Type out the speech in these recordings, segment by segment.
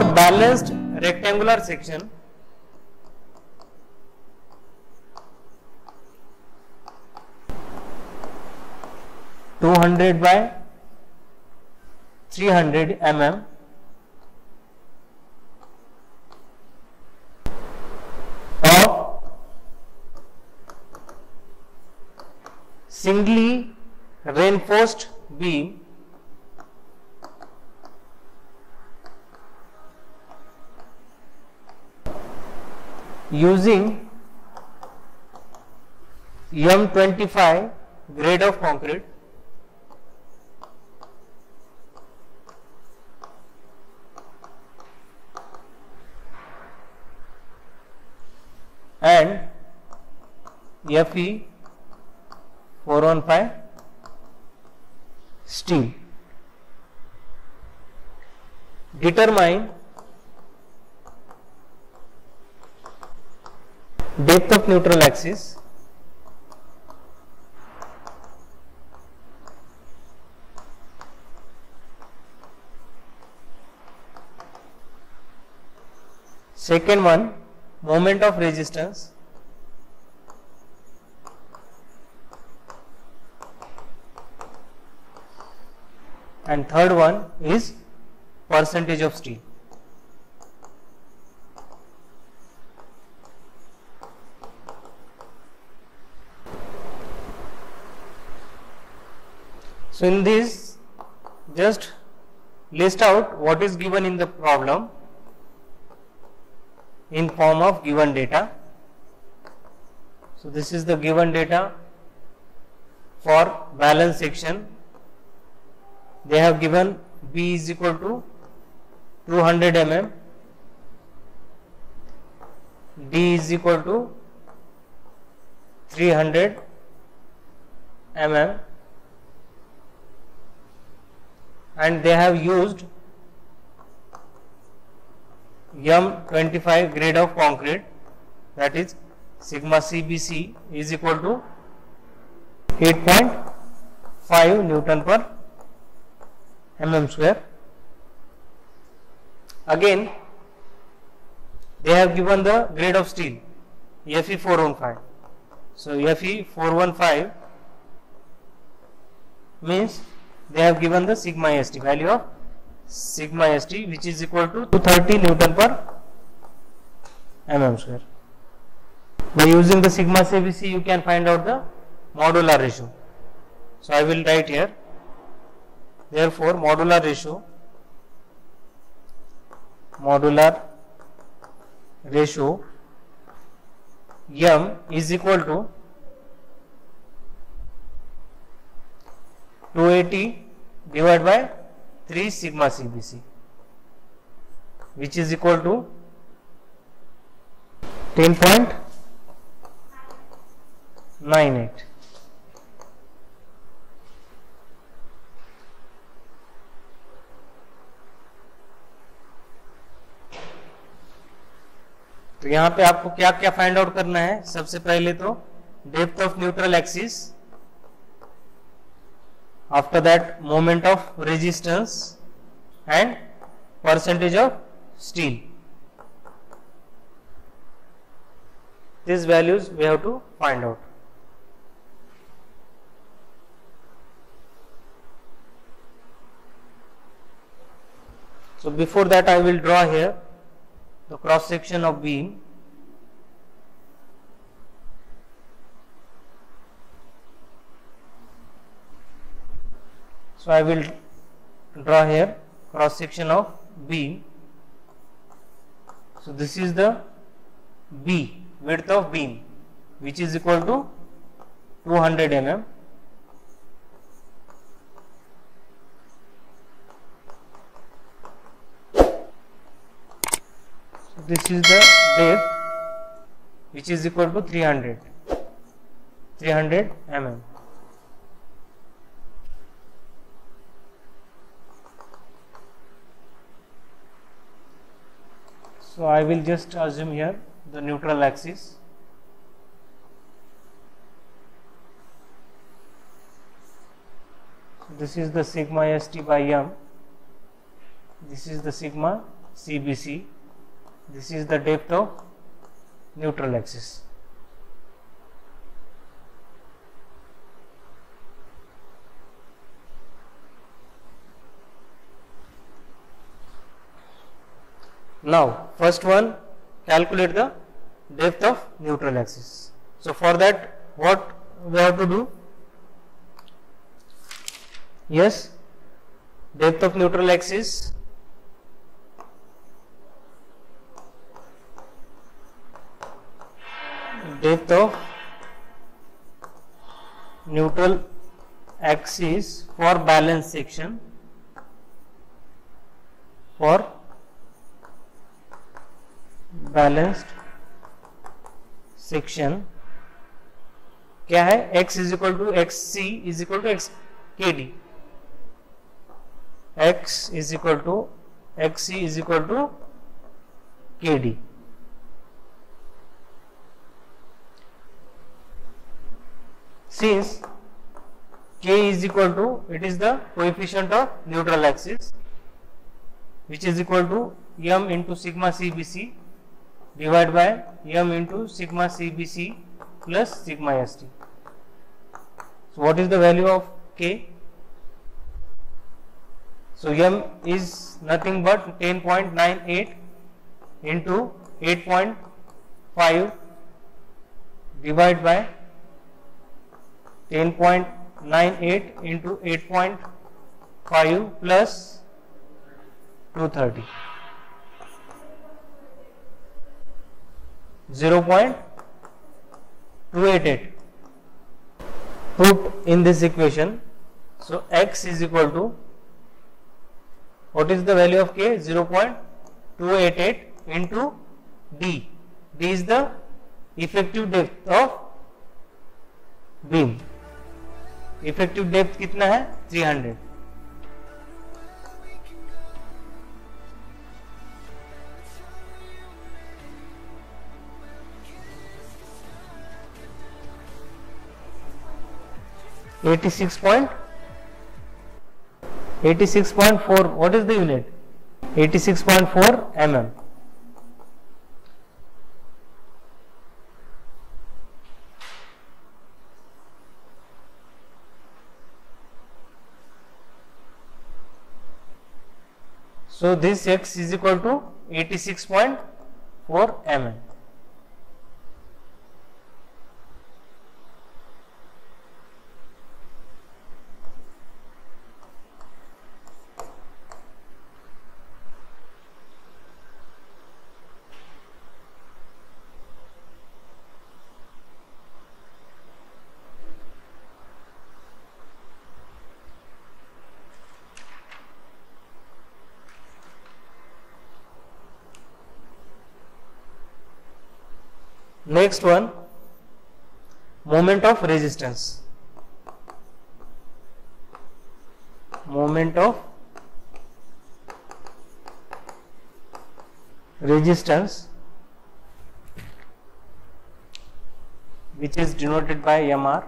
For balanced rectangular section, two hundred by three hundred mm. of singly reinforced beam using M25 grade of concrete and FE 415 steel. Determine depth of neutral axis second one moment of resistance and third one is percentage of steel so in this just list out what is given in the problem in form of given data. So this is the given data for balance section. They have given B is equal to 200 mm, D is equal to 300 mm and they have used M25 grade of concrete that is sigma CBC is equal to 8.5 Newton per mm square. Again they have given the grade of steel Fe 415. So Fe 415 means they have given the sigma ST value of sigma st which is equal to 230 newton per mm square. By using the sigma CBC you can find out the modular ratio. So I will write here therefore modular ratio modular ratio m is equal to 280 divided by 3 sigma CBC which is equal to 10.98 तो यहाँ पे आपको क्या क्या find out करना है? सबसे पहले तो depth of neutral axis after that moment of resistance and percentage of steel. These values we have to find out. So before that i will draw here the cross section of beam So I will draw here cross section of beam. So this is the B width of beam which is equal to 200 mm. So this is the depth which is equal to 300 300 mm. So I will just assume here the neutral axis. This is the sigma st by m. This is the sigma CBC. This is the depth of neutral axis. Now, first one calculate the depth of neutral axis. So, for that what we have to do? Yes, depth of neutral axis depth of neutral axis for balance section for balanced section क्या है? X is equal to x c is equal to x k d x is equal to x c is equal to k d since k is equal to it is the coefficient of neutral axis which is equal to m into sigma c b c divided by m into sigma cbc plus sigma st so what is the value of k? So m is nothing but 10.98 into 8.5 divided by 10.98 into 8.5 plus 230 0.288 put in this equation so x is equal to what is the value of k 0.288 into d d is the effective depth of beam effective depth कितना है 300 86 point 86.4 what is the unit? 86.4 mm. So this x is equal to 86.4 mm next one moment of resistance. Moment of resistance which is denoted by mr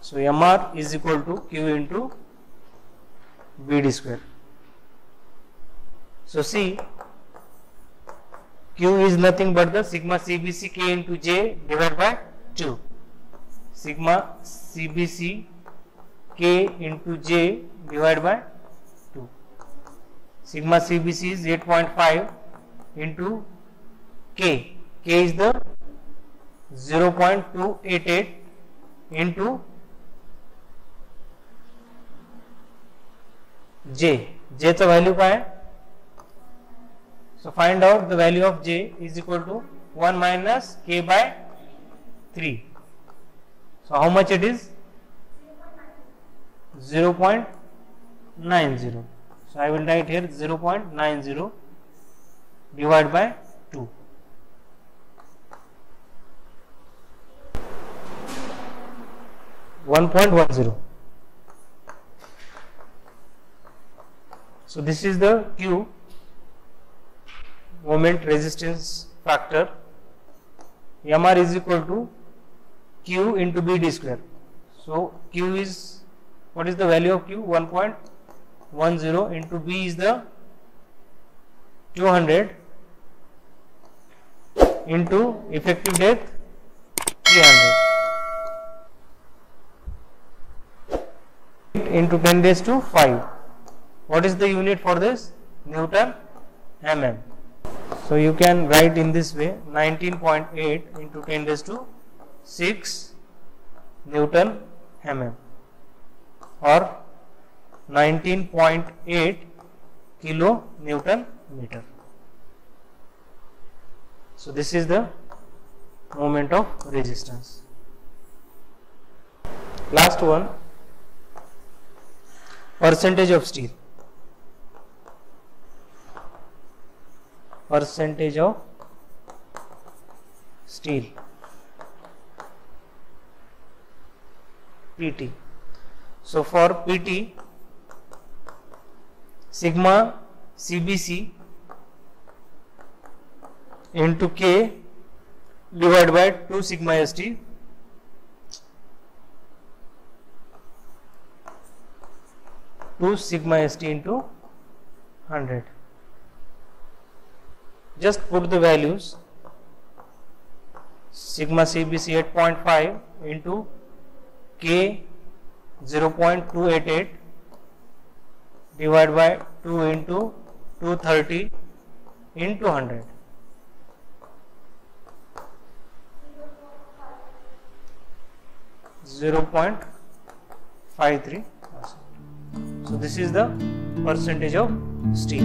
so mr is equal to q into bd square. So see q is nothing but the sigma cbc k into j divided by 2 sigma cbc k into j divided by 2 sigma cbc is 8.5 into k k is the 0.288 into j j चा value काय आहे So find out the value of j is equal to 1 minus k by 3. So how much it is? 0.90. So I will write here 0.90 divided by 2. One point one zero. So this is the Q moment resistance factor mr is equal to q into bd square. So q is what is the value of q? 1.10 into b is the 200 into effective depth 300 into 10 raised to 5 what is the unit for this? Newton mm so you can write in this way 19.8 into 10 raised to 6 newton mm or 19.8 kilo newton meter. So this is the moment of resistance. Last one percentage of steel percentage of steel pt so for pt sigma CBC into k divide by two sigma s t two sigma s t into hundred just put the values sigma CBC 8.5 into K 0.288 divided by 2 into 230 into 100 0.53 so this is the percentage of steel